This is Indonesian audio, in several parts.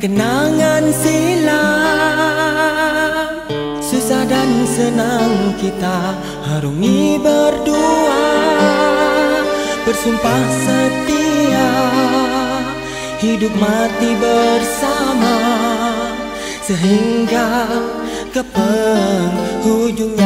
kenangan silam Susah dan senang kita harungi berdua. Bersumpah setia Hidup mati bersama Sehingga ke penghujungnya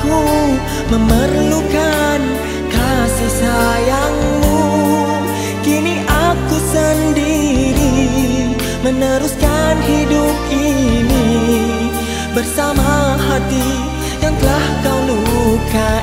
aku memerlukan kasih sayangmu. Kini aku sendiri meneruskan hidup ini Bersama hati yang telah kau lukai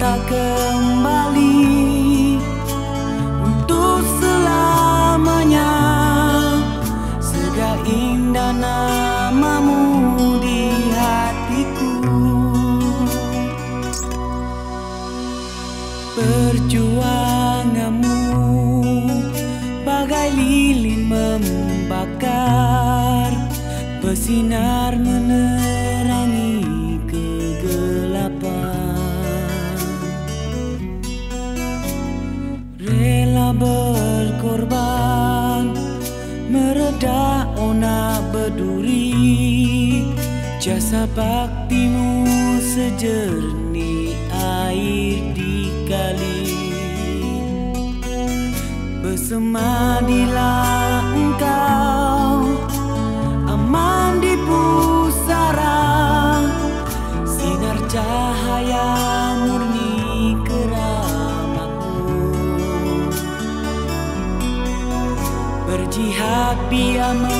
kembali untuk selamanya. Segala indah namamu di hatiku. Perjuanganmu bagai lilin membakar. Bersinar Baktimu sejernih air di kali Bersemadilah engkau Aman di pusara Sinar cahaya murni keramatmu Berjihad biar.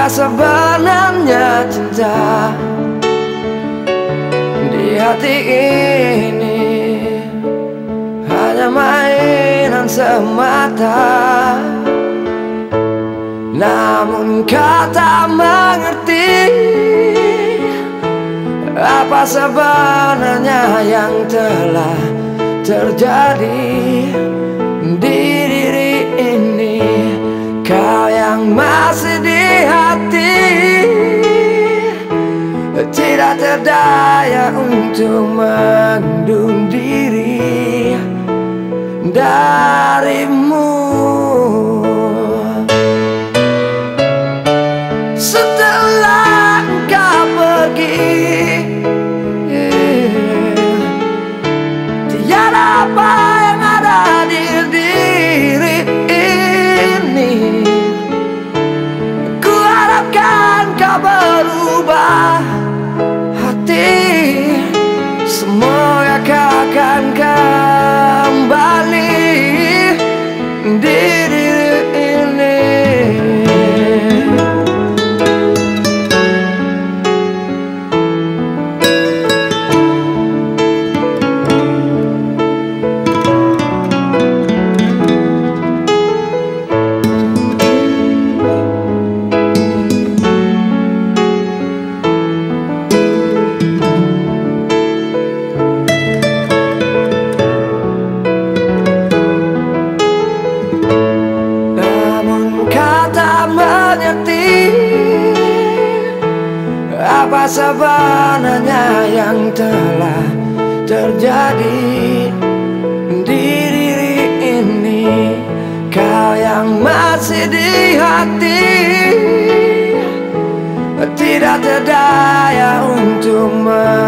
Bukankah sebenarnya cinta Di hati ini Hanya mainan semata. Namun kata mengerti Apa sebenarnya yang telah terjadi Di diri ini. Kau yang masih di hati tidak terdaya untuk mendung diri darimu. Setelah kau pergi hati. Tidak terdaya untuk menang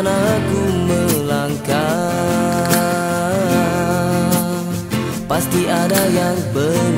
Biarkan aku melangkah. Pasti ada yang berbeda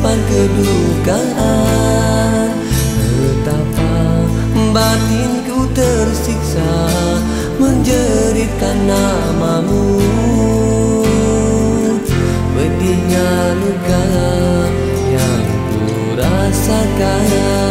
simpan kedukaan. Betapa batinku tersiksa Menjeritkan namamu. Pedihnya luka yang ku rasakan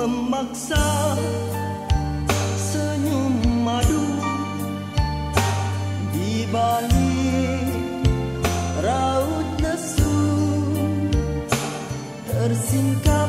memaksa senyum madu. Di balik raut lesu tersingkap